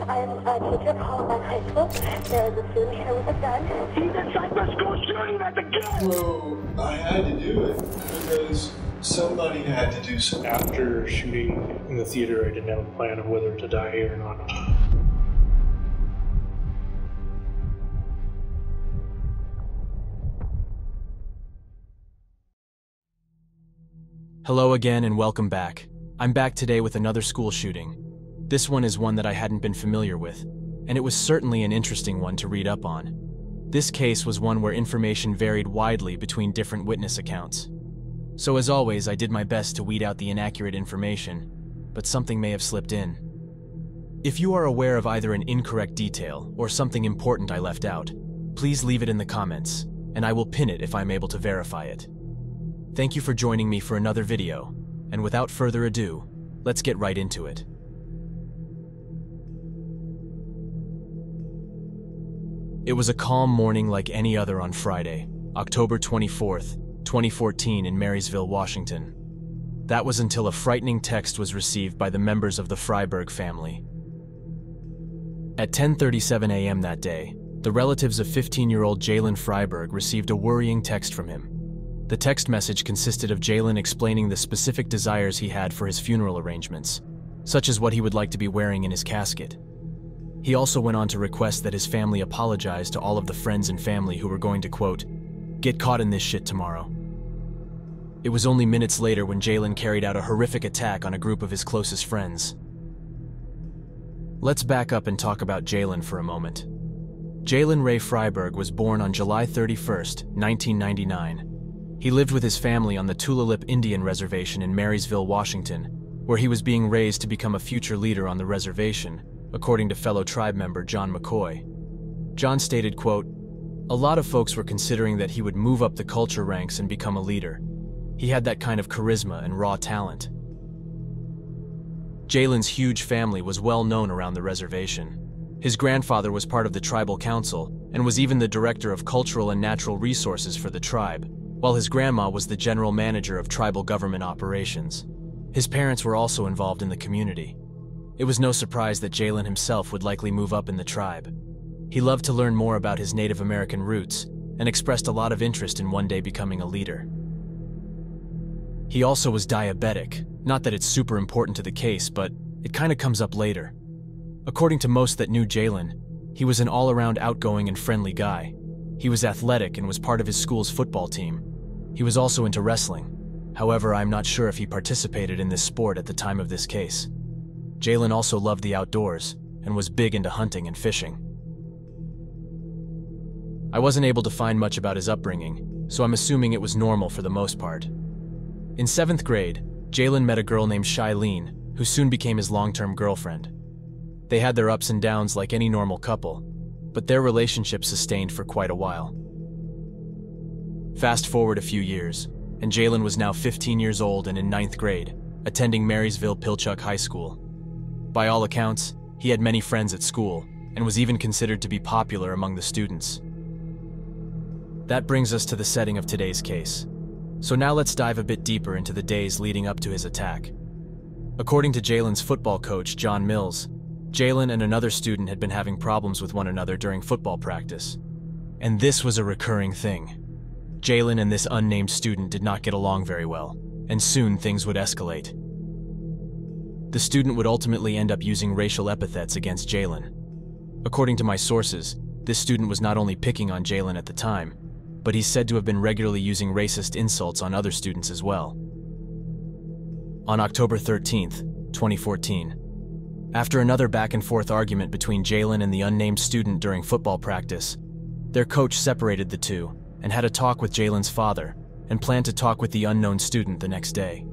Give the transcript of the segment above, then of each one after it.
I'm a teacher at Columbine High School. There is a student here with a gun. He's inside the school shooting at the gun! Well, I had to do it because somebody had to do something. After shooting in the theater, I didn't have a plan of whether to die here or not. Hello again and welcome back. I'm back today with another school shooting. This one is one that I hadn't been familiar with, and it was certainly an interesting one to read up on. This case was one where information varied widely between different witness accounts. So as always, I did my best to weed out the inaccurate information, but something may have slipped in. If you are aware of either an incorrect detail or something important I left out, please leave it in the comments, and I will pin it if I'm able to verify it. Thank you for joining me for another video, and without further ado, let's get right into it. It was a calm morning like any other on Friday, October 24th, 2014 in Marysville, Washington. That was until a frightening text was received by the members of the Fryberg family. At 10:37 a.m. that day, the relatives of 15-year-old Jalen Fryberg received a worrying text from him. The text message consisted of Jalen explaining the specific desires he had for his funeral arrangements, such as what he would like to be wearing in his casket. He also went on to request that his family apologize to all of the friends and family who were going to, quote, get caught in this shit tomorrow. It was only minutes later when Jalen carried out a horrific attack on a group of his closest friends. Let's back up and talk about Jalen for a moment. Jalen Ray Fryberg was born on July 31st, 1999. He lived with his family on the Tulalip Indian Reservation in Marysville, Washington, where he was being raised to become a future leader on the reservation, according to fellow tribe member John McCoy. John stated, quote, A lot of folks were considering that he would move up the culture ranks and become a leader. He had that kind of charisma and raw talent. Jalen's huge family was well known around the reservation. His grandfather was part of the tribal council and was even the director of cultural and natural resources for the tribe, while his grandma was the general manager of tribal government operations. His parents were also involved in the community. It was no surprise that Jalen himself would likely move up in the tribe. He loved to learn more about his Native American roots and expressed a lot of interest in one day becoming a leader. He also was diabetic, not that it's super important to the case, but it kind of comes up later. According to most that knew Jalen, he was an all around outgoing and friendly guy. He was athletic and was part of his school's football team. He was also into wrestling. However, I'm not sure if he participated in this sport at the time of this case. Jalen also loved the outdoors and was big into hunting and fishing. I wasn't able to find much about his upbringing, so I'm assuming it was normal for the most part. In seventh grade, Jalen met a girl named Shailene, who soon became his long term girlfriend. They had their ups and downs like any normal couple, but their relationship sustained for quite a while. Fast forward a few years, and Jalen was now 15 years old and in ninth grade, attending Marysville Pilchuck High School. By all accounts, he had many friends at school and was even considered to be popular among the students. That brings us to the setting of today's case. So now let's dive a bit deeper into the days leading up to his attack. According to Jalen's football coach, John Mills, Jalen and another student had been having problems with one another during football practice. And this was a recurring thing. Jalen and this unnamed student did not get along very well, and soon things would escalate. The student would ultimately end up using racial epithets against Jalen. According to my sources, this student was not only picking on Jalen at the time, but he's said to have been regularly using racist insults on other students as well. On October 13th, 2014, after another back and forth argument between Jalen and the unnamed student during football practice, their coach separated the two and had a talk with Jalen's father and planned to talk with the unknown student the next day.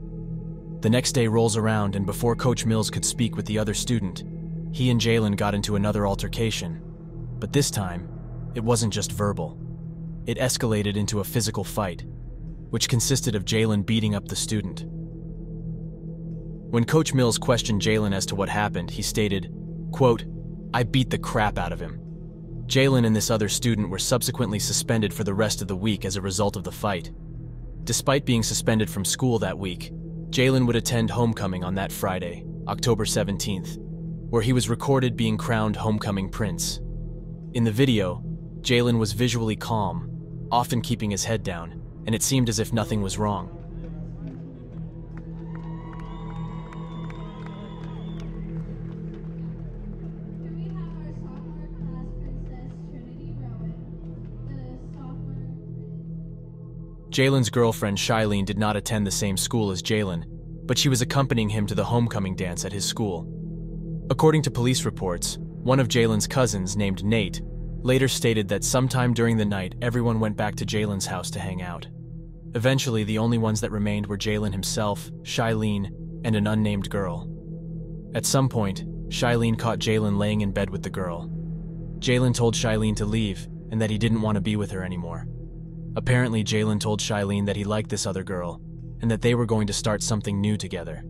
The next day rolls around, and before Coach Mills could speak with the other student, he and Jalen got into another altercation. But this time, it wasn't just verbal. It escalated into a physical fight, which consisted of Jalen beating up the student. When Coach Mills questioned Jalen as to what happened, he stated, quote, I beat the crap out of him. Jalen and this other student were subsequently suspended for the rest of the week as a result of the fight. Despite being suspended from school that week, Jalen would attend homecoming on that Friday, October 17th. where he was recorded being crowned homecoming prince. In the video, Jalen was visually calm, often keeping his head down, and it seemed as if nothing was wrong. Jalen's girlfriend Shilene did not attend the same school as Jalen, but she was accompanying him to the homecoming dance at his school. According to police reports, one of Jalen's cousins, named Nate, later stated that sometime during the night everyone went back to Jalen's house to hang out. Eventually, the only ones that remained were Jalen himself, Shilene, and an unnamed girl. At some point, Shilene caught Jalen laying in bed with the girl. Jalen told Shilene to leave and that he didn't want to be with her anymore. Apparently, Jalen told Shilene that he liked this other girl and that they were going to start something new together.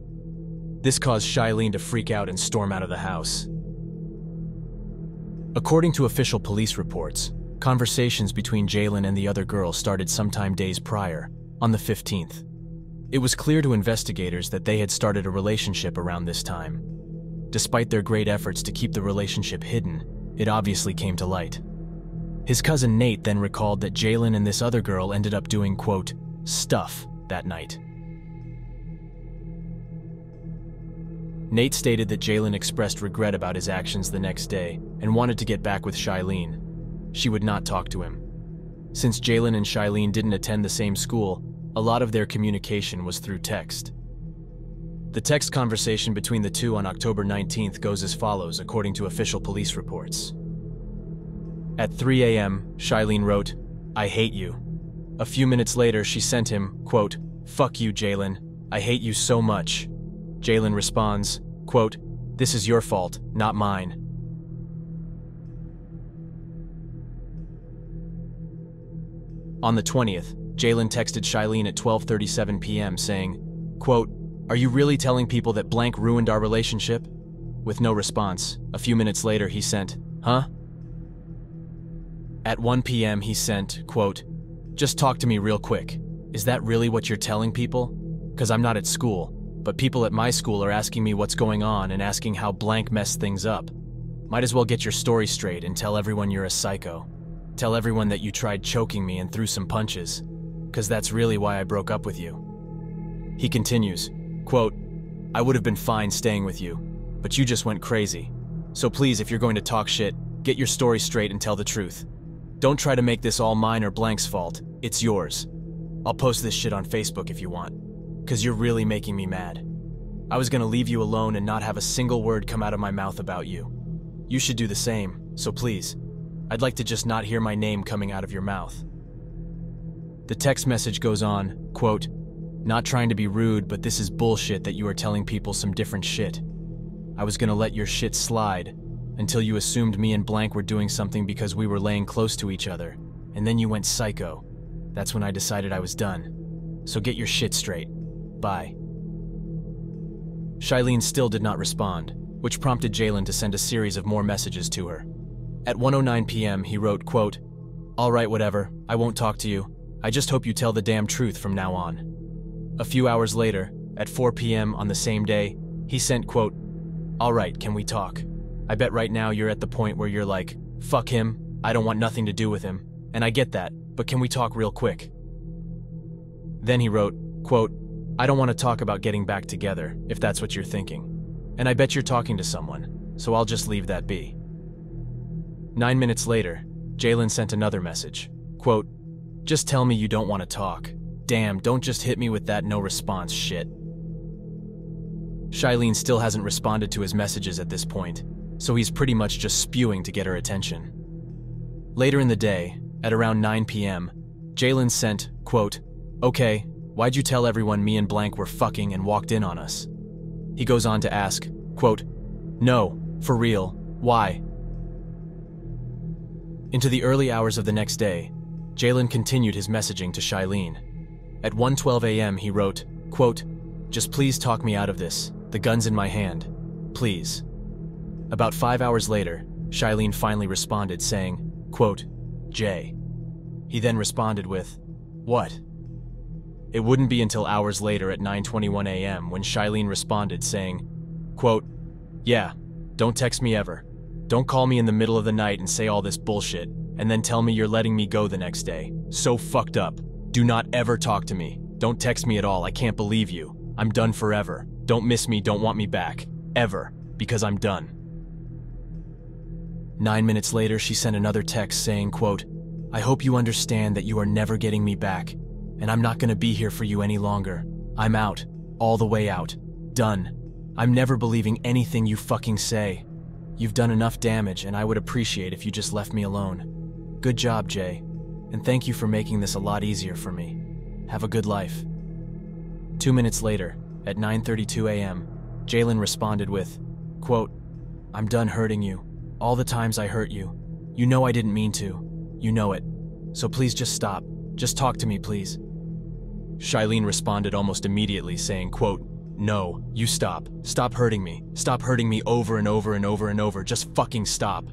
This caused Shilene to freak out and storm out of the house. According to official police reports, conversations between Jalen and the other girl started sometime days prior, on the 15th. It was clear to investigators that they had started a relationship around this time. Despite their great efforts to keep the relationship hidden, it obviously came to light. His cousin Nate then recalled that Jalen and this other girl ended up doing, quote, stuff that night. Nate stated that Jalen expressed regret about his actions the next day and wanted to get back with Shilene. She would not talk to him. Since Jalen and Shilene didn't attend the same school, a lot of their communication was through text. The text conversation between the two on October 19th goes as follows, according to official police reports. At 3 a.m., Shilene wrote, I hate you. A few minutes later, she sent him, quote, Fuck you, Jalen. I hate you so much. Jalen responds, quote, This is your fault, not mine. On the 20th, Jalen texted Shilene at 12:37 p.m. saying, quote, "Are you really telling people that blank ruined our relationship?" With no response, a few minutes later he sent, "Huh?" At 1 p.m. he sent, quote, "Just talk to me real quick. Is that really what you're telling people? Cuz I'm not at school, but people at my school are asking me what's going on and asking how blank messed things up. Might as well get your story straight and tell everyone you're a psycho. Tell everyone that you tried choking me and threw some punches, because that's really why I broke up with you. He continues, quote, I would have been fine staying with you, but you just went crazy. So please, if you're going to talk shit, get your story straight and tell the truth. Don't try to make this all mine or Blank's fault. It's yours. I'll post this shit on Facebook if you want, because you're really making me mad. I was gonna leave you alone and not have a single word come out of my mouth about you. You should do the same, so please, I'd like to just not hear my name coming out of your mouth. The text message goes on, quote, Not trying to be rude, but this is bullshit that you are telling people some different shit. I was gonna let your shit slide until you assumed me and Blank were doing something because we were laying close to each other, and then you went psycho. That's when I decided I was done. So get your shit straight. Bye. Shilene still did not respond, which prompted Jalen to send a series of more messages to her. At 1:09 p.m., he wrote, quote, "All right, whatever. I won't talk to you. I just hope you tell the damn truth from now on." A few hours later, at 4 p.m. on the same day, he sent, quote, "All right, can we talk? I bet right now you're at the point where you're like, fuck him. I don't want nothing to do with him. And I get that, but can we talk real quick?" Then he wrote, quote, I don't want to talk about getting back together, if that's what you're thinking. And I bet you're talking to someone, so I'll just leave that be. Nine minutes later, Jalen sent another message. Quote, Just tell me you don't want to talk. Damn, don't just hit me with that no response shit. Shilene still hasn't responded to his messages at this point, so he's pretty much just spewing to get her attention. Later in the day, at around 9 p.m., Jalen sent, quote, Okay, why'd you tell everyone me and Blank were fucking and walked in on us? He goes on to ask, quote, No, for real, why? Into the early hours of the next day, Jalen continued his messaging to Shilene. At 1:12 a.m., he wrote, quote, "Just please talk me out of this. The gun's in my hand. Please." About 5 hours later, Shilene finally responded saying, quote, "Jay." He then responded with, "What?" It wouldn't be until hours later at 9:21 a.m. when Shilene responded saying, quote, "Yeah, Don't text me ever. Don't call me in the middle of the night and say all this bullshit, and then tell me you're letting me go the next day. So fucked up. Do not ever talk to me. Don't text me at all. I can't believe you. I'm done forever. Don't miss me, don't want me back. Ever. Because I'm done. Nine minutes later, she sent another text saying, quote, I hope you understand that you are never getting me back, and I'm not gonna be here for you any longer. I'm out. All the way out. Done. I'm never believing anything you fucking say. You've done enough damage, and I would appreciate if you just left me alone. Good job, Jay, and thank you for making this a lot easier for me. Have a good life. Two minutes later, at 9.32 a.m., Jalen responded with, quote, I'm done hurting you. All the times I hurt you. You know I didn't mean to. You know it. So please just stop. Just talk to me, please. Shailene responded almost immediately, saying, quote, No, you stop. Stop hurting me. Stop hurting me over and over and over and over. Just fucking stop.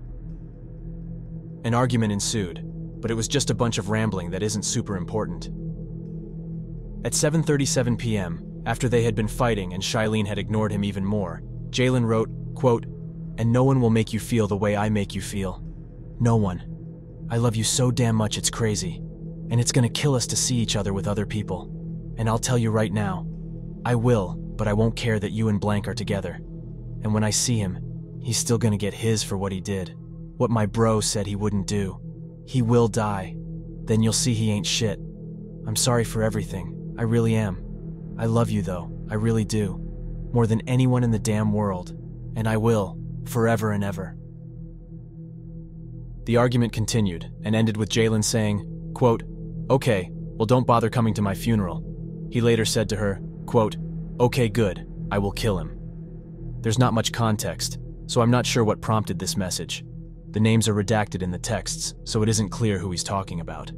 An argument ensued, but it was just a bunch of rambling that isn't super important. At 7:37 p.m., after they had been fighting and Shailene had ignored him even more, Jalen wrote, quote, "And no one will make you feel the way I make you feel. No one. I love you so damn much it's crazy. And it's gonna kill us to see each other with other people. And I'll tell you right now, I will, but I won't care that you and Blank are together. And when I see him, he's still gonna get his for what he did. What my bro said he wouldn't do. He will die. Then you'll see he ain't shit. I'm sorry for everything. I really am. I love you though. I really do. More than anyone in the damn world. And I will, forever and ever. The argument continued and ended with Jalen saying, quote, Okay, well don't bother coming to my funeral. He later said to her, quote, Okay, good, I will kill him. There's not much context, so I'm not sure what prompted this message. The names are redacted in the texts, so it isn't clear who he's talking about.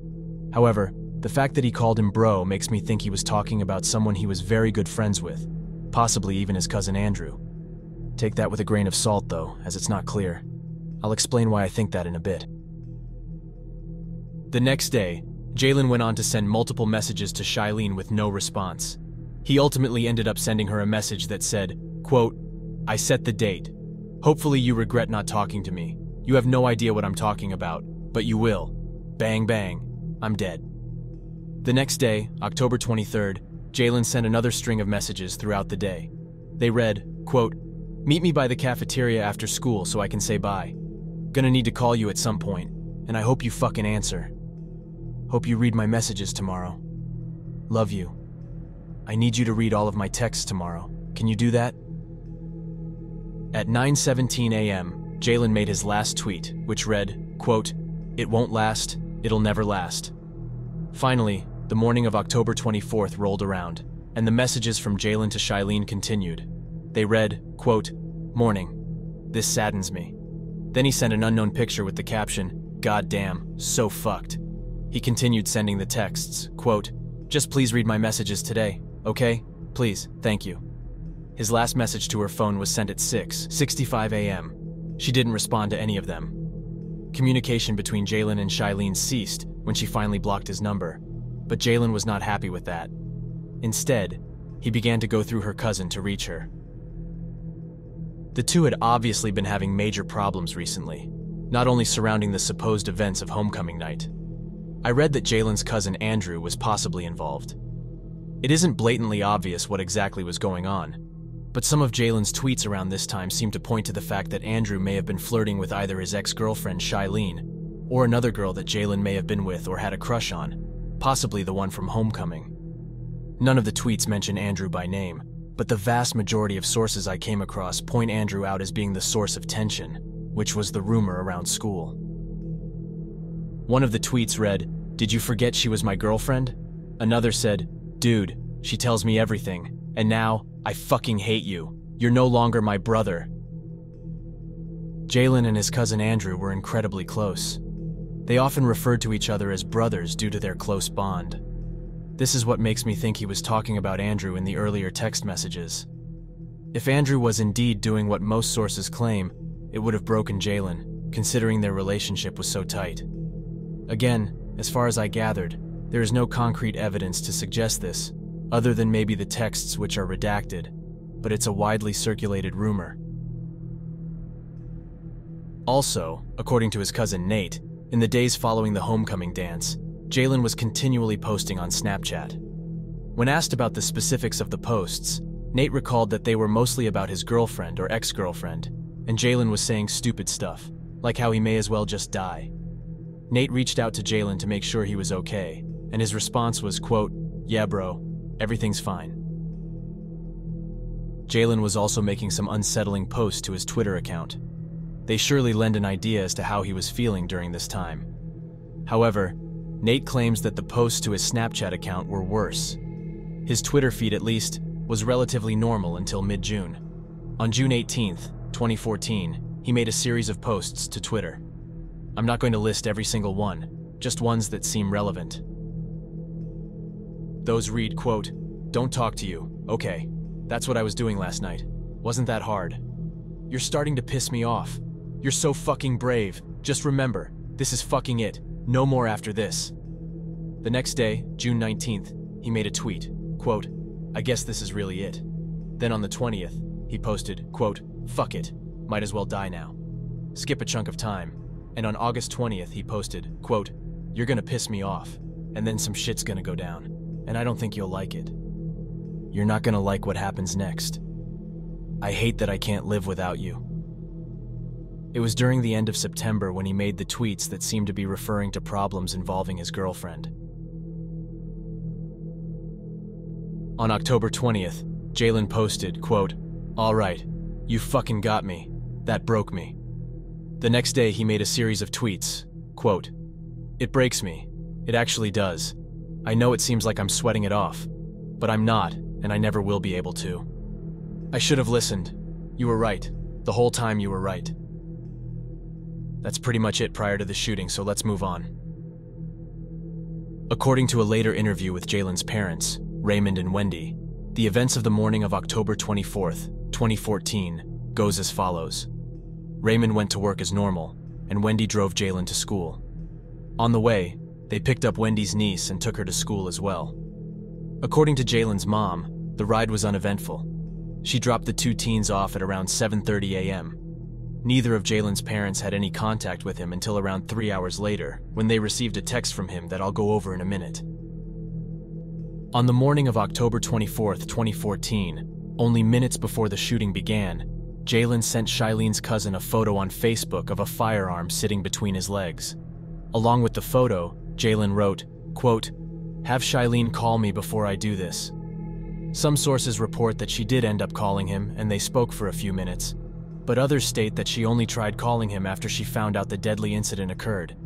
However, the fact that he called him bro makes me think he was talking about someone he was very good friends with, possibly even his cousin Andrew. Take that with a grain of salt, though, as it's not clear. I'll explain why I think that in a bit. The next day, Jalen went on to send multiple messages to Shailene with no response. He ultimately ended up sending her a message that said, quote, I set the date. Hopefully you regret not talking to me. You have no idea what I'm talking about, but you will. Bang bang. I'm dead. The next day, October 23rd, Jalen sent another string of messages throughout the day. They read, quote, Meet me by the cafeteria after school so I can say bye. Gonna need to call you at some point, and I hope you fucking answer. Hope you read my messages tomorrow. Love you. I need you to read all of my texts tomorrow. Can you do that? At 9:17 a.m., Jalen made his last tweet, which read, quote, "It won't last. It'll never last." Finally, the morning of October 24th rolled around, and the messages from Jalen to Shailene continued. They read, quote, "Morning. This saddens me." Then he sent an unknown picture with the caption, "God damn, so fucked." He continued sending the texts, quote, "Just please read my messages today, okay? Please, thank you." His last message to her phone was sent at 6:65 a.m. She didn't respond to any of them. Communication between Jalen and Shailene ceased when she finally blocked his number, but Jalen was not happy with that. Instead, he began to go through her cousin to reach her. The two had obviously been having major problems recently, not only surrounding the supposed events of homecoming night. I read that Jalen's cousin Andrew was possibly involved. It isn't blatantly obvious what exactly was going on, but some of Jalen's tweets around this time seem to point to the fact that Andrew may have been flirting with either his ex girlfriend Shailene or another girl that Jalen may have been with or had a crush on, possibly the one from Homecoming. None of the tweets mention Andrew by name, but the vast majority of sources I came across point Andrew out as being the source of tension, which was the rumor around school. One of the tweets read, Did you forget she was my girlfriend? Another said, Dude, she tells me everything, and now I fucking hate you. You're no longer my brother. Jalen and his cousin Andrew were incredibly close. They often referred to each other as brothers due to their close bond. This is what makes me think he was talking about Andrew in the earlier text messages. If Andrew was indeed doing what most sources claim, it would have broken Jalen, considering their relationship was so tight. Again, as far as I gathered, there is no concrete evidence to suggest this, other than maybe the texts which are redacted, but it's a widely circulated rumor. Also, according to his cousin Nate, in the days following the homecoming dance, Jalen was continually posting on Snapchat. When asked about the specifics of the posts, Nate recalled that they were mostly about his girlfriend or ex girlfriend, and Jalen was saying stupid stuff, like how he may as well just die. Nate reached out to Jalen to make sure he was okay, and his response was, quote, Yeah, bro, everything's fine. Jalen was also making some unsettling posts to his Twitter account. They surely lend an idea as to how he was feeling during this time. However, Nate claims that the posts to his Snapchat account were worse. His Twitter feed, at least, was relatively normal until mid June. On June 18th, 2014, he made a series of posts to Twitter. I'm not going to list every single one, just ones that seem relevant. Those read, quote, Don't talk to you. Okay. That's what I was doing last night. Wasn't that hard? You're starting to piss me off. You're so fucking brave. Just remember, this is fucking it. No more after this. The next day, June 19th, he made a tweet, quote, I guess this is really it. Then on the 20th, he posted, quote, fuck it, might as well die now. Skip a chunk of time. And on August 20th, he posted, quote, you're gonna piss me off, and then some shit's gonna go down, and I don't think you'll like it. You're not gonna like what happens next. I hate that I can't live without you. It was during the end of September when he made the tweets that seemed to be referring to problems involving his girlfriend. On October 20th, Jalen posted, quote, All right, you fucking got me. That broke me. The next day, he made a series of tweets, quote, It breaks me. It actually does. I know it seems like I'm sweating it off, but I'm not, and I never will be able to. I should have listened. You were right. The whole time you were right. That's pretty much it prior to the shooting, so let's move on. According to a later interview with Jalen's parents, Raymond and Wendy, the events of the morning of October 24th, 2014, goes as follows. Raymond went to work as normal, and Wendy drove Jalen to school. On the way, they picked up Wendy's niece and took her to school as well. According to Jalen's mom, the ride was uneventful. She dropped the two teens off at around 7:30 a.m. Neither of Jalen's parents had any contact with him until around 3 hours later, when they received a text from him that I'll go over in a minute. On the morning of October 24, 2014, only minutes before the shooting began, Jalen sent Shailene's cousin a photo on Facebook of a firearm sitting between his legs. Along with the photo, Jalen wrote, quote, Have Shailene call me before I do this. Some sources report that she did end up calling him and they spoke for a few minutes, but others state that she only tried calling him after she found out the deadly incident occurred.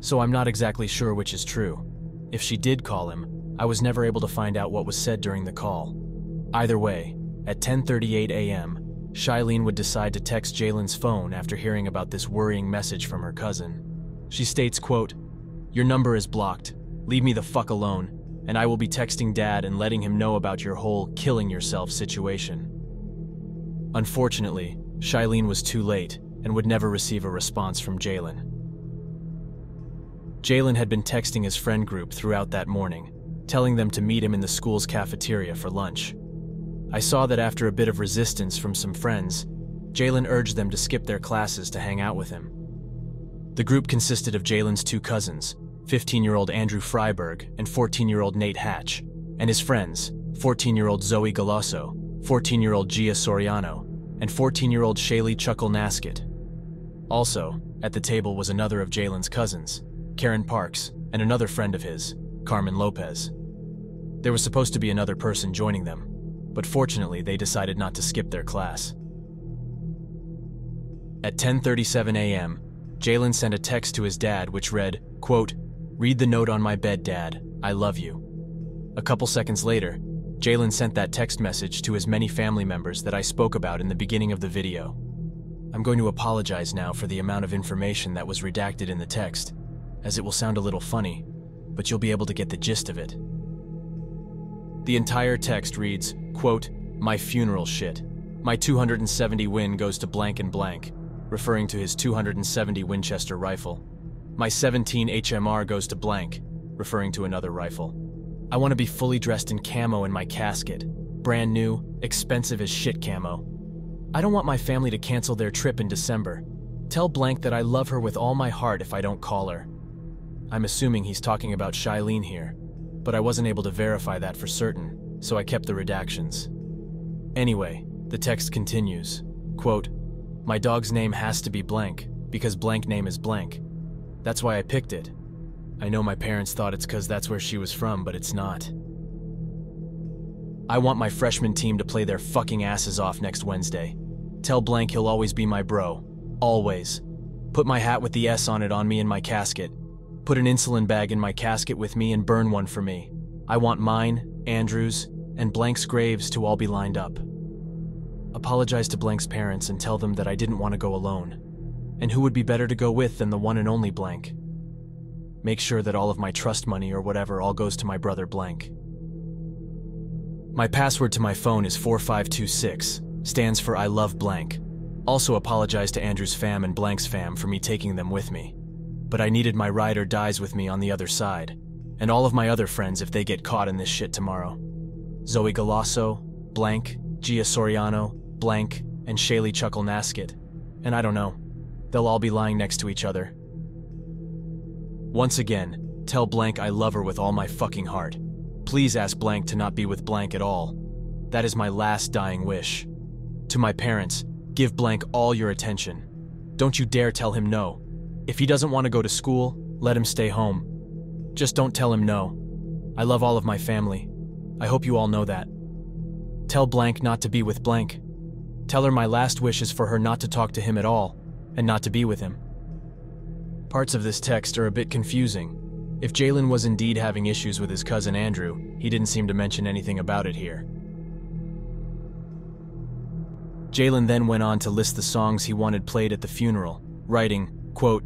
So I'm not exactly sure which is true. If she did call him, I was never able to find out what was said during the call. Either way, at 10:38 a.m., Shileen would decide to text Jalen's phone after hearing about this worrying message from her cousin. She states, quote, "Your number is blocked. Leave me the fuck alone, and I will be texting dad and letting him know about your whole killing yourself situation." Unfortunately, Shileen was too late and would never receive a response from Jalen. Jalen had been texting his friend group throughout that morning, telling them to meet him in the school's cafeteria for lunch. I saw that after a bit of resistance from some friends, Jalen urged them to skip their classes to hang out with him. The group consisted of Jalen's two cousins, 15 year old Andrew Fryberg and 14 year old Nate Hatch, and his friends, 14 year old Zoe Galasso, 14 year old Gia Soriano, and 14 year old Shaylee Chuckle Naskett. Also, at the table was another of Jalen's cousins, Karen Parks, and another friend of his, Carmen Lopez. There was supposed to be another person joining them, but fortunately they decided not to skip their class. At 10:37 a.m., Jalen sent a text to his dad which read, quote, "Read the note on my bed, dad. I love you." A couple seconds later, Jalen sent that text message to his many family members that I spoke about in the beginning of the video. I'm going to apologize now for the amount of information that was redacted in the text, as it will sound a little funny, but you'll be able to get the gist of it. The entire text reads, quote, My funeral shit. My 270 win goes to blank and blank, referring to his 270 Winchester rifle. My 17 HMR goes to blank, referring to another rifle. I want to be fully dressed in camo in my casket. Brand new, expensive as shit camo. I don't want my family to cancel their trip in December. Tell Blank that I love her with all my heart if I don't call her. I'm assuming he's talking about Shailene here, but I wasn't able to verify that for certain, so I kept the redactions. Anyway, the text continues. Quote, My dog's name has to be blank, because blank name is blank. That's why I picked it. I know my parents thought it's because that's where she was from, but it's not. I want my freshman team to play their fucking asses off next Wednesday. Tell Blank he'll always be my bro. Always. Put my hat with the S on it on me in my casket. Put an insulin bag in my casket with me and burn one for me. I want mine, Andrew's, and Blank's graves to all be lined up. Apologize to Blank's parents and tell them that I didn't want to go alone. And who would be better to go with than the one and only Blank? Make sure that all of my trust money or whatever all goes to my brother Blank. My password to my phone is 4526, stands for I love blank. Also apologize to Andrew's fam and Blank's fam for me taking them with me. But I needed my ride or dies with me on the other side, and all of my other friends if they get caught in this shit tomorrow. Zoe Galasso, Blank, Gia Soriano, Blank, and Shaylee Chuckulnaskit. And I don't know, they'll all be lying next to each other. Once again, tell Blank I love her with all my fucking heart. Please ask Blank to not be with Blank at all. That is my last dying wish. To my parents, give Blank all your attention. Don't you dare tell him no. If he doesn't want to go to school, let him stay home. Just don't tell him no. I love all of my family. I hope you all know that. Tell Blank not to be with Blank. Tell her my last wish is for her not to talk to him at all, and not to be with him. Parts of this text are a bit confusing. If Jalen was indeed having issues with his cousin Andrew, he didn't seem to mention anything about it here. Jalen then went on to list the songs he wanted played at the funeral, writing, quote,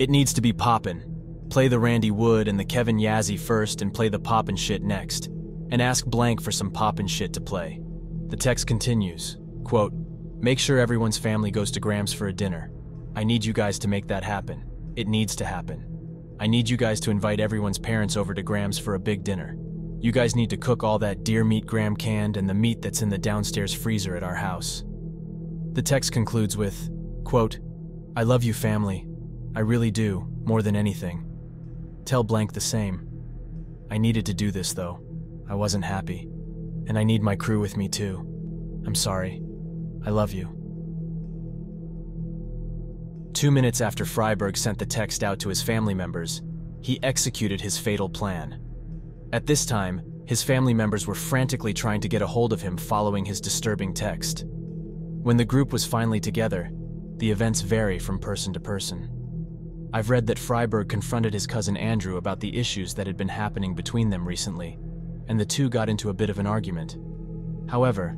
It needs to be poppin'. Play the Randy Wood and the Kevin Yazzie first and play the poppin' shit next. And ask Blank for some poppin' shit to play. The text continues, quote, Make sure everyone's family goes to Grams for a dinner. I need you guys to make that happen. It needs to happen. I need you guys to invite everyone's parents over to Graham's for a big dinner. You guys need to cook all that deer meat Graham canned and the meat that's in the downstairs freezer at our house. The text concludes with, quote, I love you, family. I really do, more than anything. Tell Blank the same. I needed to do this, though. I wasn't happy. And I need my crew with me, too. I'm sorry. I love you. Two minutes after Fryberg sent the text out to his family members, he executed his fatal plan. At this time, his family members were frantically trying to get a hold of him following his disturbing text. When the group was finally together, the events vary from person to person. I've read that Fryberg confronted his cousin Andrew about the issues that had been happening between them recently, and the two got into a bit of an argument. However,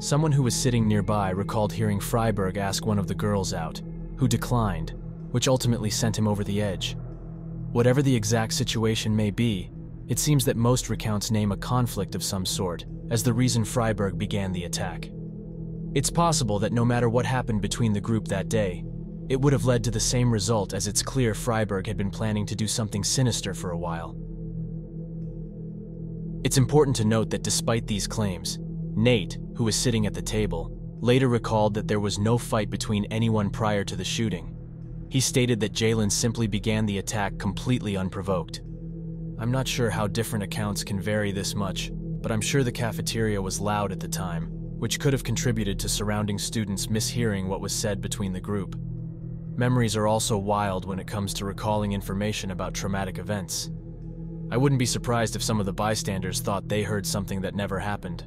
someone who was sitting nearby recalled hearing Fryberg ask one of the girls out, who declined, which ultimately sent him over the edge. Whatever the exact situation may be, it seems that most recounts name a conflict of some sort as the reason Fryberg began the attack. It's possible that no matter what happened between the group that day, it would have led to the same result as it's clear Fryberg had been planning to do something sinister for a while. It's important to note that despite these claims, Nate, who was sitting at the table, later recalled that there was no fight between anyone prior to the shooting. He stated that Jalen simply began the attack completely unprovoked. I'm not sure how different accounts can vary this much, but I'm sure the cafeteria was loud at the time, which could have contributed to surrounding students mishearing what was said between the group. Memories are also wild when it comes to recalling information about traumatic events. I wouldn't be surprised if some of the bystanders thought they heard something that never happened.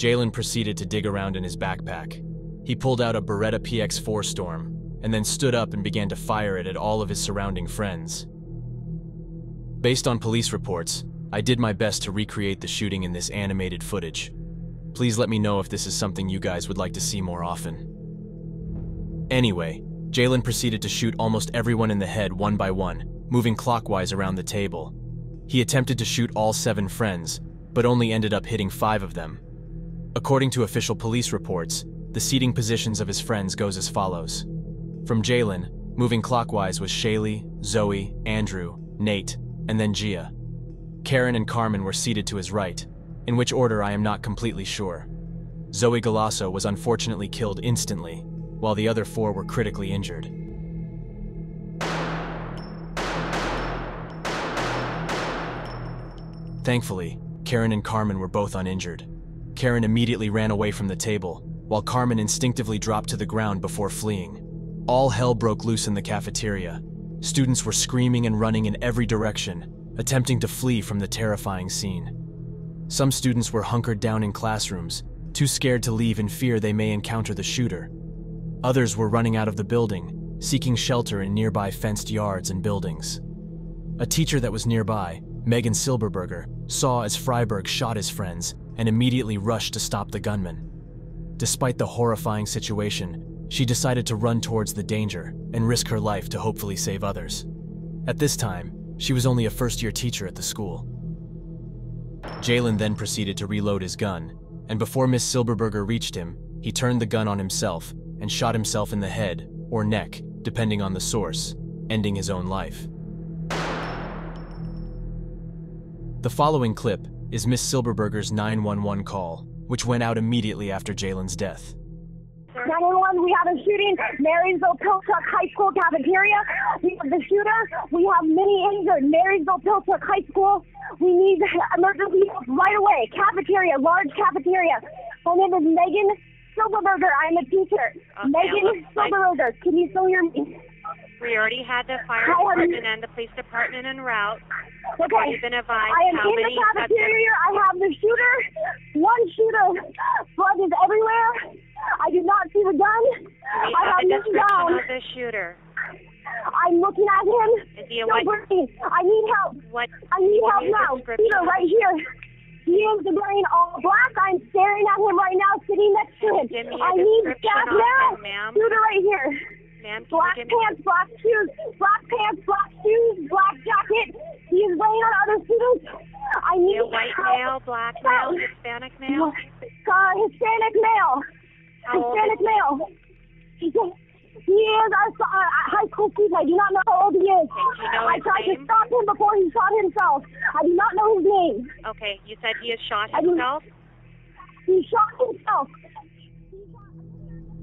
Jalen proceeded to dig around in his backpack. He pulled out a Beretta PX4 Storm and then stood up and began to fire it at all of his surrounding friends. Based on police reports, I did my best to recreate the shooting in this animated footage. Please let me know if this is something you guys would like to see more often. Anyway, Jalen proceeded to shoot almost everyone in the head one by one, moving clockwise around the table. He attempted to shoot all seven friends, but only ended up hitting five of them. According to official police reports, the seating positions of his friends goes as follows. From Jalen, moving clockwise was Shaylee, Zoe, Andrew, Nate, and then Gia. Karen and Carmen were seated to his right, in which order I am not completely sure. Zoe Galasso was unfortunately killed instantly, while the other four were critically injured. Thankfully, Karen and Carmen were both uninjured. Karen immediately ran away from the table, while Carmen instinctively dropped to the ground before fleeing. All hell broke loose in the cafeteria. Students were screaming and running in every direction, attempting to flee from the terrifying scene. Some students were hunkered down in classrooms, too scared to leave in fear they may encounter the shooter. Others were running out of the building, seeking shelter in nearby fenced yards and buildings. A teacher that was nearby, Megan Silberberger, saw as Fryberg shot his friends and immediately rushed to stop the gunman. Despite the horrifying situation, she decided to run towards the danger and risk her life to hopefully save others. At this time, she was only a first year teacher at the school. Jalen then proceeded to reload his gun, and before Miss Silberberger reached him, he turned the gun on himself and shot himself in the head or neck, depending on the source, ending his own life. The following clip is Miss Silberberger's 911 call, which went out immediately after Jalen's death. 911, we have a shooting, Marysville Pilchuck High School cafeteria. We have the shooter. We have many injured, Marysville Pilchuck High School. We need emergency help right away. Cafeteria, large cafeteria. My name is Megan Silberberger. I'm a teacher. Uh, okay, Megan looks like- Silberberger. Can you still hear me? We already had the fire department and the police department en route. Okay. You've been advised I am how in many the cafeteria. I have the shooter. One shooter. Blood is everywhere. I do not see the gun. We I have have a this description down. of the shooter. I'm looking at him. Is he a white? I need help. What? I need help Give me a now. Peter, right here. He is wearing all black. I'm staring at him right now, sitting next to him. Give me a I need staff of now. him, ma'am. Shooter right here. Ma'am, Black you give me pants, black shoes, black pants, black shoes, black jacket. He is laying on other students. I need he a white help. male, black male, Help. Hispanic male? Uh, Hispanic male. How old Hispanic is he? male. He, he is a, a high school student. I do not know how old he is. You know I tried name? to stop him before he shot himself. I do not know his name. Okay, you said he has shot himself? He shot himself.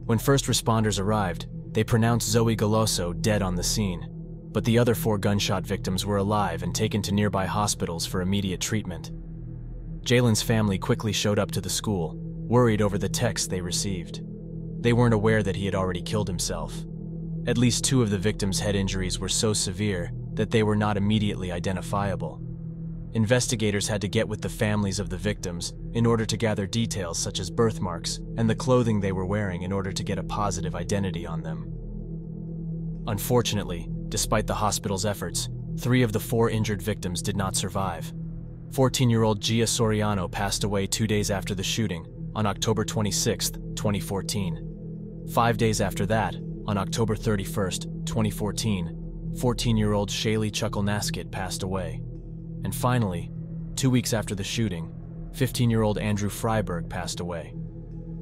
When first responders arrived, they pronounced Zoe Galasso dead on the scene, but the other four gunshot victims were alive and taken to nearby hospitals for immediate treatment. Jalen's family quickly showed up to the school, worried over the text they received. They weren't aware that he had already killed himself. At least two of the victims' head injuries were so severe that they were not immediately identifiable. Investigators had to get with the families of the victims in order to gather details such as birthmarks and the clothing they were wearing in order to get a positive identity on them. Unfortunately, despite the hospital's efforts, three of the four injured victims did not survive. 14 year old Gia Soriano passed away two days after the shooting, on October 26, 2014. Five days after that, on October 31, 2014, 14 year old Shaylee Chuckulnaskit passed away. And finally, two weeks after the shooting, 15 year old Andrew Fryberg passed away.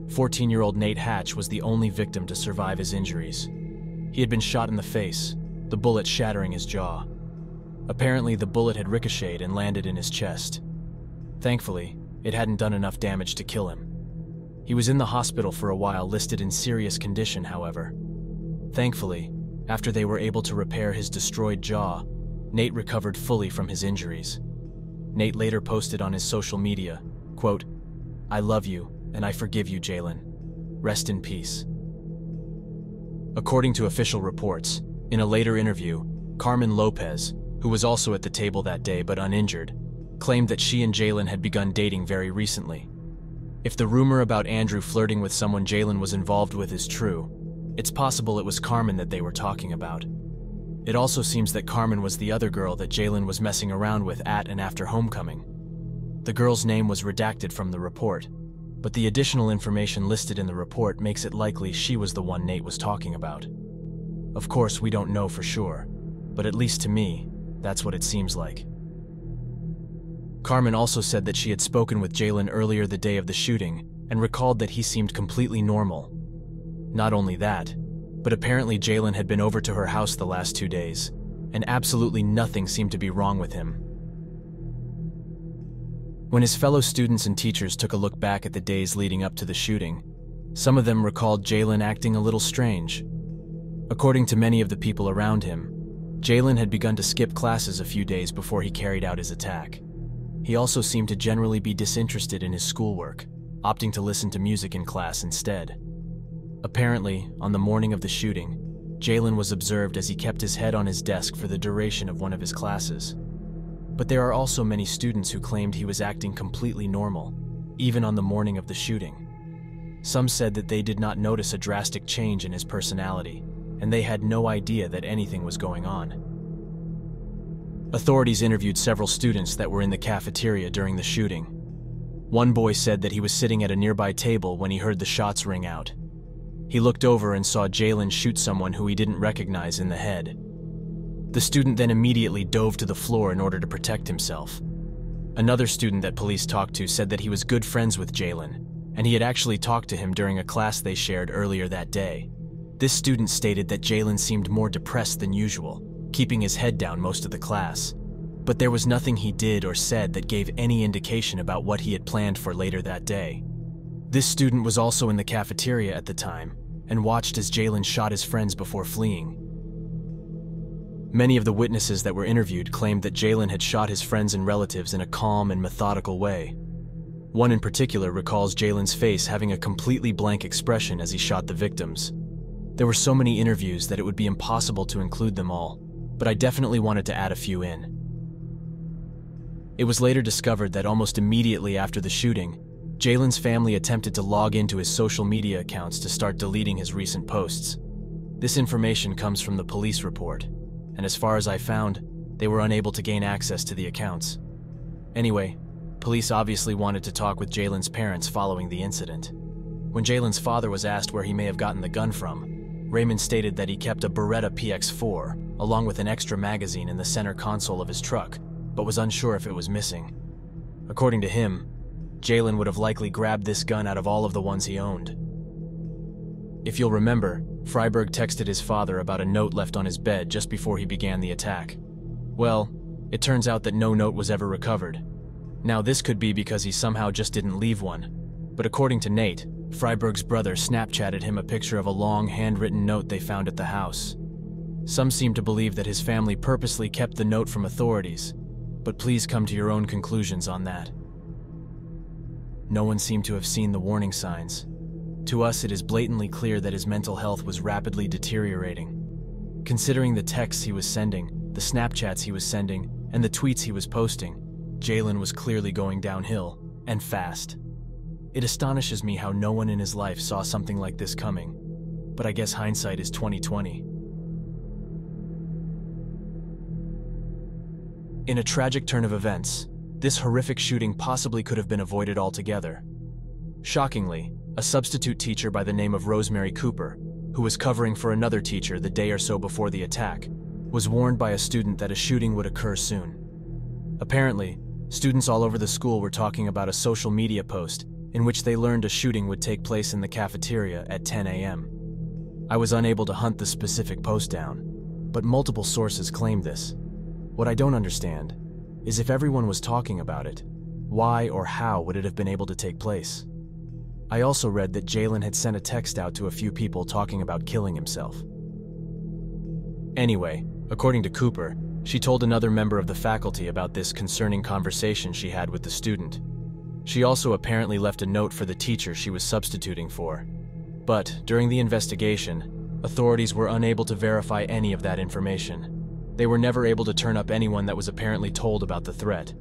14 year old Nate Hatch was the only victim to survive his injuries. He had been shot in the face, the bullet shattering his jaw. Apparently, the bullet had ricocheted and landed in his chest. Thankfully, it hadn't done enough damage to kill him. He was in the hospital for a while, listed in serious condition, however. Thankfully, after they were able to repair his destroyed jaw, Nate recovered fully from his injuries. Nate later posted on his social media, quote, I love you, and I forgive you, Jalen. Rest in peace. According to official reports, in a later interview, Carmen Lopez, who was also at the table that day but uninjured, claimed that she and Jalen had begun dating very recently. If the rumor about Andrew flirting with someone Jalen was involved with is true, it's possible it was Carmen that they were talking about. It also seems that Carmen was the other girl that Jalen was messing around with at and after homecoming. The girl's name was redacted from the report, but the additional information listed in the report makes it likely she was the one Nate was talking about. Of course, we don't know for sure, but at least to me, that's what it seems like. Carmen also said that she had spoken with Jalen earlier the day of the shooting and recalled that he seemed completely normal. Not only that, but apparently Jalen had been over to her house the last two days, and absolutely nothing seemed to be wrong with him. When his fellow students and teachers took a look back at the days leading up to the shooting, Some of them recalled Jalen acting a little strange. According to many of the people around him, Jalen had begun to skip classes a few days before he carried out his attack. He also seemed to generally be disinterested in his schoolwork, opting to listen to music in class instead. Apparently, on the morning of the shooting, Jalen was observed as he kept his head on his desk for the duration of one of his classes. But there are also many students who claimed he was acting completely normal, even on the morning of the shooting. Some said that they did not notice a drastic change in his personality, and they had no idea that anything was going on. Authorities interviewed several students that were in the cafeteria during the shooting. One boy said that he was sitting at a nearby table when he heard the shots ring out. He looked over and saw Jalen shoot someone who he didn't recognize in the head. The student then immediately dove to the floor in order to protect himself. Another student that police talked to said that he was good friends with Jalen, and he had actually talked to him during a class they shared earlier that day. This student stated that Jalen seemed more depressed than usual, keeping his head down most of the class. But there was nothing he did or said that gave any indication about what he had planned for later that day. This student was also in the cafeteria at the time and watched as Jalen shot his friends before fleeing. Many of the witnesses that were interviewed claimed that Jalen had shot his friends and relatives in a calm and methodical way. One in particular recalls Jalen's face having a completely blank expression as he shot the victims. There were so many interviews that it would be impossible to include them all, but I definitely wanted to add a few in. It was later discovered that almost immediately after the shooting, Jalen's family attempted to log into his social media accounts to start deleting his recent posts. This information comes from the police report, and as far as I found, they were unable to gain access to the accounts. Anyway, police obviously wanted to talk with Jalen's parents following the incident. When Jalen's father was asked where he may have gotten the gun from, Raymond stated that he kept a Beretta PX4 along with an extra magazine in the center console of his truck, but was unsure if it was missing. According to him, Jalen would have likely grabbed this gun out of all of the ones he owned. If you'll remember, Fryberg texted his father about a note left on his bed just before he began the attack. Well, it turns out that no note was ever recovered. Now, this could be because he somehow just didn't leave one. But according to Nate, Fryberg's brother Snapchatted him a picture of a long handwritten note they found at the house. Some seem to believe that his family purposely kept the note from authorities, but please come to your own conclusions on that. No one seemed to have seen the warning signs. To us, it is blatantly clear that his mental health was rapidly deteriorating. Considering the texts he was sending, the Snapchats he was sending, and the tweets he was posting, Jalen was clearly going downhill, and fast. It astonishes me how no one in his life saw something like this coming, but I guess hindsight is 2020. In a tragic turn of events, this horrific shooting possibly could have been avoided altogether. Shockingly, a substitute teacher by the name of Rosemary Cooper, who was covering for another teacher the day or so before the attack, was warned by a student that a shooting would occur soon. Apparently, students all over the school were talking about a social media post in which they learned a shooting would take place in the cafeteria at 10 a.m. I was unable to hunt the specific post down, but multiple sources claimed this. What I don't understand is if everyone was talking about it, why or how would it have been able to take place? I also read that Jalen had sent a text out to a few people talking about killing himself. Anyway, according to Cooper, she told another member of the faculty about this concerning conversation she had with the student. She also apparently left a note for the teacher she was substituting for. But during the investigation, authorities were unable to verify any of that information. They were never able to turn up anyone that was apparently told about the threat.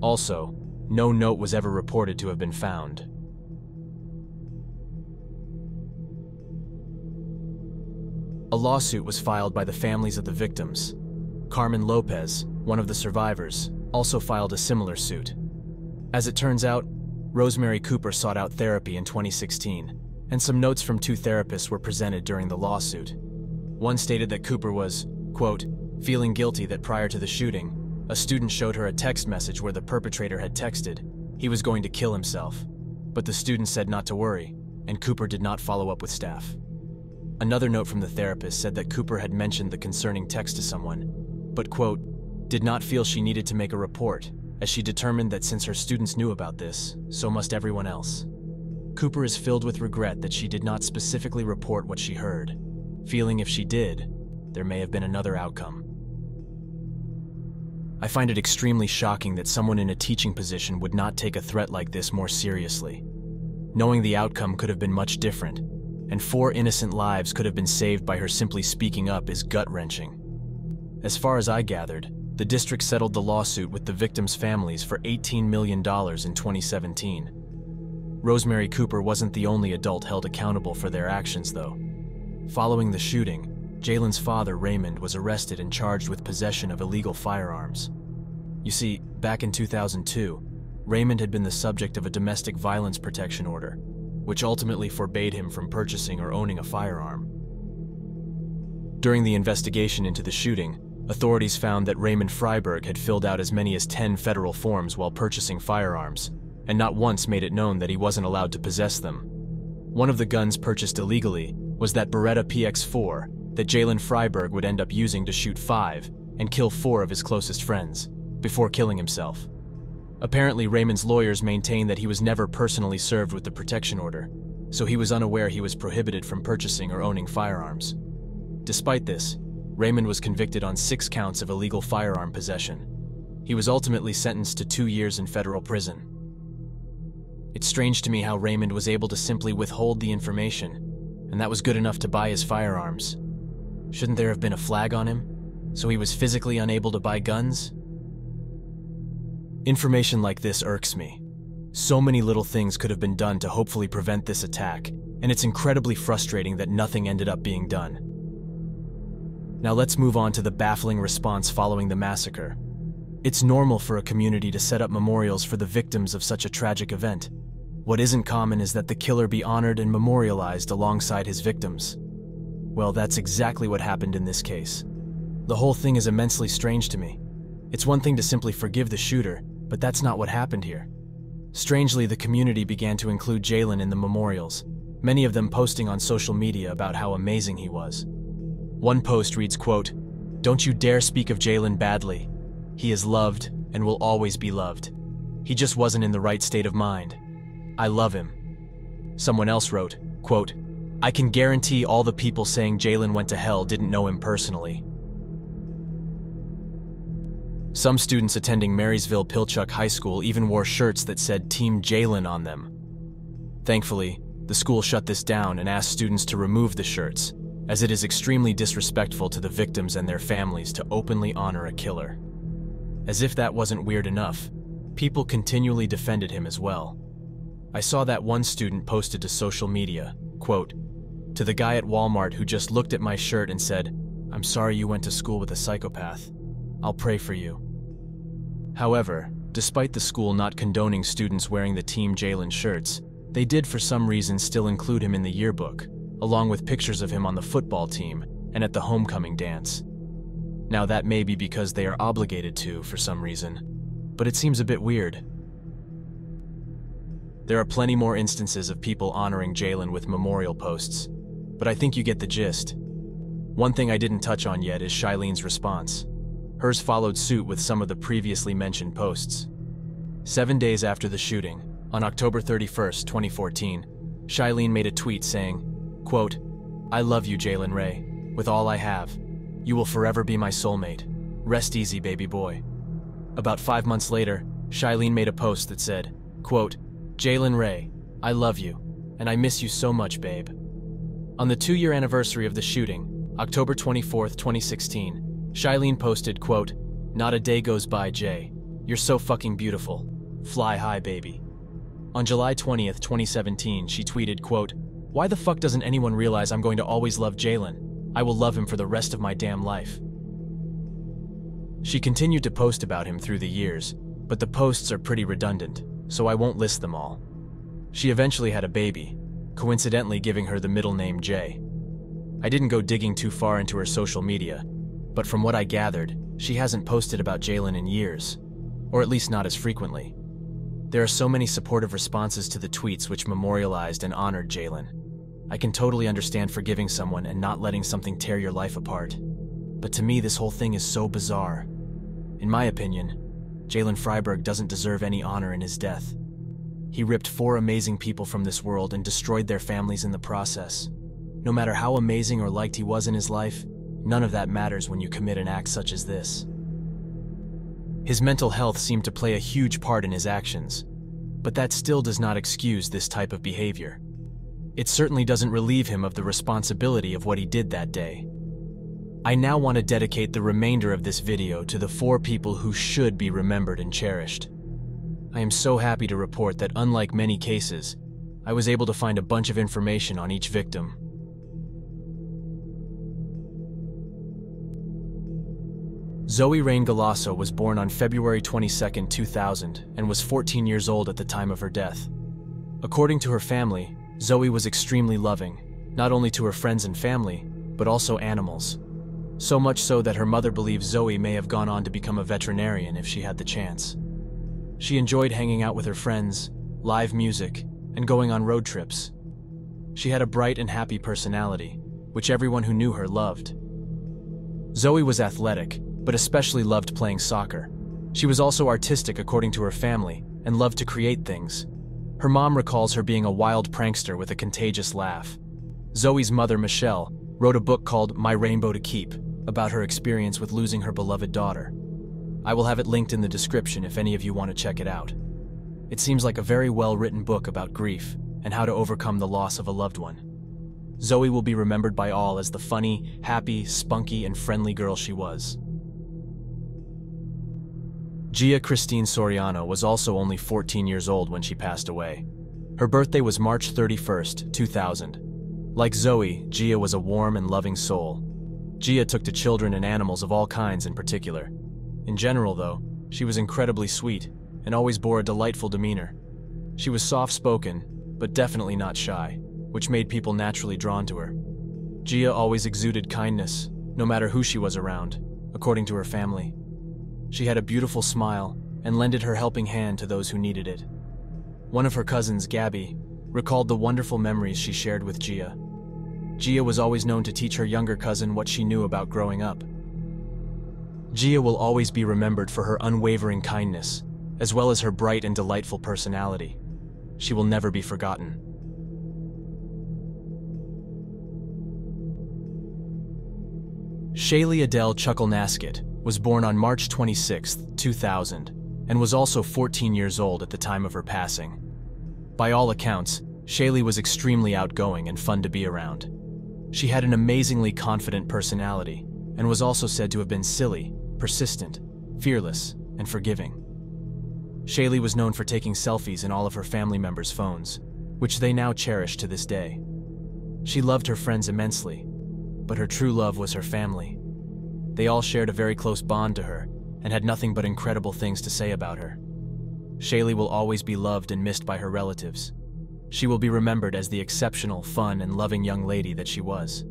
Also, no note was ever reported to have been found. A lawsuit was filed by the families of the victims. Carmen Lopez, one of the survivors, also filed a similar suit. As it turns out, Rosemary Cooper sought out therapy in 2016, and some notes from two therapists were presented during the lawsuit. One stated that Cooper was, quote, feeling guilty that prior to the shooting, a student showed her a text message where the perpetrator had texted he was going to kill himself, but the student said not to worry, and Cooper did not follow up with staff. Another note from the therapist said that Cooper had mentioned the concerning text to someone, but, quote, did not feel she needed to make a report, as she determined that since her students knew about this, so must everyone else. Cooper is filled with regret that she did not specifically report what she heard, feeling if she did, there may have been another outcome. I find it extremely shocking that someone in a teaching position would not take a threat like this more seriously. Knowing the outcome could have been much different, and four innocent lives could have been saved by her simply speaking up is gut wrenching. As far as I gathered, the district settled the lawsuit with the victims' families for $18 million in 2017. Rosemary Cooper wasn't the only adult held accountable for their actions, though. Following the shooting, Jalen's father, Raymond, was arrested and charged with possession of illegal firearms. You see, back in 2002, Raymond had been the subject of a domestic violence protection order, which ultimately forbade him from purchasing or owning a firearm. During the investigation into the shooting, authorities found that Raymond Fryberg had filled out as many as 10 federal forms while purchasing firearms, and not once made it known that he wasn't allowed to possess them. One of the guns purchased illegally was that Beretta PX4 that Jalen Fryberg would end up using to shoot five and kill four of his closest friends, before killing himself. Apparently, Raymond's lawyers maintain that he was never personally served with the protection order, so he was unaware he was prohibited from purchasing or owning firearms. Despite this, Raymond was convicted on six counts of illegal firearm possession. He was ultimately sentenced to two years in federal prison. It's strange to me how Raymond was able to simply withhold the information, and that was good enough to buy his firearms. Shouldn't there have been a flag on him? So he was physically unable to buy guns? Information like this irks me. So many little things could have been done to hopefully prevent this attack, and it's incredibly frustrating that nothing ended up being done. Now let's move on to the baffling response following the massacre. It's normal for a community to set up memorials for the victims of such a tragic event. What isn't common is that the killer be honored and memorialized alongside his victims. Well, that's exactly what happened in this case. The whole thing is immensely strange to me. It's one thing to simply forgive the shooter, but that's not what happened here. Strangely, the community began to include Jalen in the memorials, many of them posting on social media about how amazing he was. One post reads, quote, Don't you dare speak of Jalen badly. He is loved and will always be loved. He just wasn't in the right state of mind. I love him. Someone else wrote, quote, I can guarantee all the people saying Jalen went to hell didn't know him personally. Some students attending Marysville Pilchuck High School even wore shirts that said Team Jalen on them. Thankfully, the school shut this down and asked students to remove the shirts, as it is extremely disrespectful to the victims and their families to openly honor a killer. As if that wasn't weird enough, people continually defended him as well. I saw that one student posted to social media, quote, to the guy at Walmart who just looked at my shirt and said, I'm sorry you went to school with a psychopath. I'll pray for you. However, despite the school not condoning students wearing the Team Jalen shirts, they did for some reason still include him in the yearbook, along with pictures of him on the football team and at the homecoming dance. Now that may be because they are obligated to for some reason, but it seems a bit weird. There are plenty more instances of people honoring Jalen with memorial posts, but I think you get the gist. One thing I didn't touch on yet is Shailene's response. Hers followed suit with some of the previously mentioned posts. Seven days after the shooting, on October 31st, 2014, Shailene made a tweet saying, quote, I love you, Jalen Ray, with all I have. You will forever be my soulmate. Rest easy, baby boy. About five months later, Shailene made a post that said, quote, Jalen Ray, I love you, and I miss you so much, babe. On the two-year anniversary of the shooting, October 24, 2016, Shailene posted, quote, Not a day goes by, Jay. You're so fucking beautiful. Fly high, baby. On July 20th, 2017, she tweeted, quote, Why the fuck doesn't anyone realize I'm going to always love Jalen? I will love him for the rest of my damn life. She continued to post about him through the years, but the posts are pretty redundant, so I won't list them all. She eventually had a baby, coincidentally giving her the middle name Jay. I didn't go digging too far into her social media, but from what I gathered, she hasn't posted about Jalen in years, or at least not as frequently. There are so many supportive responses to the tweets which memorialized and honored Jalen. I can totally understand forgiving someone and not letting something tear your life apart. But to me, this whole thing is so bizarre. In my opinion, Jalen Fryberg doesn't deserve any honor in his death. He ripped four amazing people from this world and destroyed their families in the process. No matter how amazing or liked he was in his life, none of that matters when you commit an act such as this. His mental health seemed to play a huge part in his actions, but that still does not excuse this type of behavior. It certainly doesn't relieve him of the responsibility of what he did that day. I now want to dedicate the remainder of this video to the four people who should be remembered and cherished. I am so happy to report that unlike many cases, I was able to find a bunch of information on each victim. Zoe Rain Galasso was born on February 22, 2000, and was 14 years old at the time of her death. According to her family, Zoe was extremely loving, not only to her friends and family, but also animals. So much so that her mother believes Zoe may have gone on to become a veterinarian if she had the chance. She enjoyed hanging out with her friends, live music, and going on road trips. She had a bright and happy personality, which everyone who knew her loved. Zoe was athletic, but especially loved playing soccer. She was also artistic according to her family and loved to create things. Her mom recalls her being a wild prankster with a contagious laugh. Zoe's mother, Michelle, wrote a book called My Rainbow to Keep about her experience with losing her beloved daughter. I will have it linked in the description if any of you want to check it out. It seems like a very well written book about grief and how to overcome the loss of a loved one. Zoe will be remembered by all as the funny, happy, spunky, and friendly girl she was. Gia Christine Soriano was also only 14 years old when she passed away. Her birthday was March 31st, 2000. Like Zoe, Gia was a warm and loving soul. Gia took to children and animals of all kinds in particular. In general, though, she was incredibly sweet and always bore a delightful demeanor. She was soft spoken, but definitely not shy, which made people naturally drawn to her. Gia always exuded kindness, no matter who she was around, according to her family. She had a beautiful smile and lended her helping hand to those who needed it. One of her cousins, Gabby, recalled the wonderful memories she shared with Gia. Gia was always known to teach her younger cousin what she knew about growing up. Gia will always be remembered for her unwavering kindness, as well as her bright and delightful personality. She will never be forgotten. Shaylee Adele Chuckulnaskit was born on March 26, 2000, and was also 14 years old at the time of her passing. By all accounts, Shaylee was extremely outgoing and fun to be around. She had an amazingly confident personality and was also said to have been silly, persistent, fearless, and forgiving. Shaylee was known for taking selfies in all of her family members' phones, which they now cherish to this day. She loved her friends immensely, but her true love was her family. They all shared a very close bond to her and had nothing but incredible things to say about her. Shaylee will always be loved and missed by her relatives. She will be remembered as the exceptional, fun, and loving young lady that she was.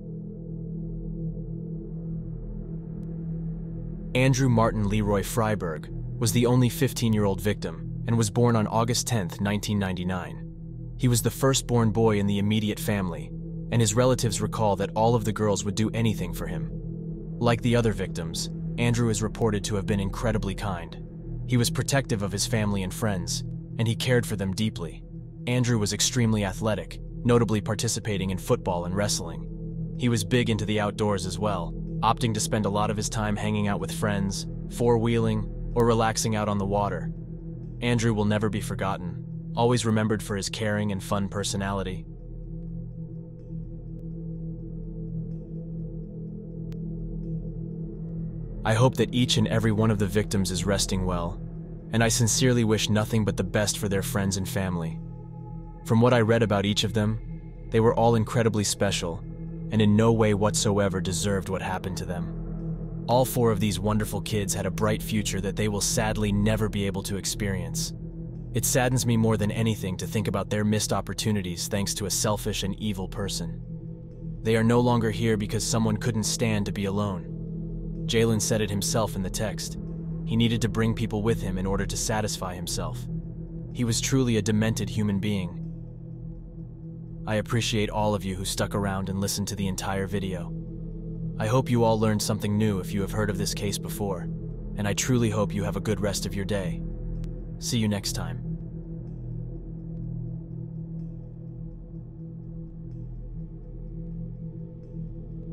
Andrew Martin Leroy Fryberg was the only 15 year old victim and was born on August 10, 1999. He was the firstborn boy in the immediate family, and his relatives recall that all of the girls would do anything for him. Like the other victims, Andrew is reported to have been incredibly kind. He was protective of his family and friends, and he cared for them deeply. Andrew was extremely athletic, notably participating in football and wrestling. He was big into the outdoors as well, opting to spend a lot of his time hanging out with friends, four wheeling, or relaxing out on the water. Andrew will never be forgotten, always remembered for his caring and fun personality. I hope that each and every one of the victims is resting well, and I sincerely wish nothing but the best for their friends and family. From what I read about each of them, they were all incredibly special and in no way whatsoever deserved what happened to them. All four of these wonderful kids had a bright future that they will sadly never be able to experience. It saddens me more than anything to think about their missed opportunities thanks to a selfish and evil person. They are no longer here because someone couldn't stand to be alone. Jalen said it himself in the text. He needed to bring people with him in order to satisfy himself. He was truly a demented human being. I appreciate all of you who stuck around and listened to the entire video. I hope you all learned something new if you have heard of this case before, and I truly hope you have a good rest of your day. See you next time.